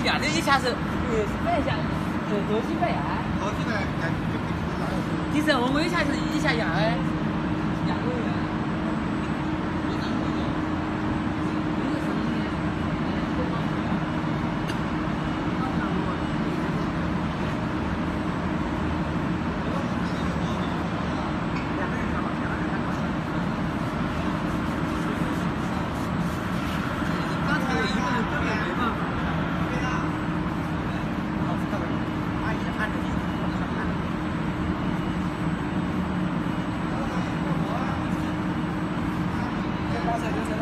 一样的，一下是呃摆一下，呃多几百啊。好几呢，看就给其实我们一下子一下压哎。Thank you.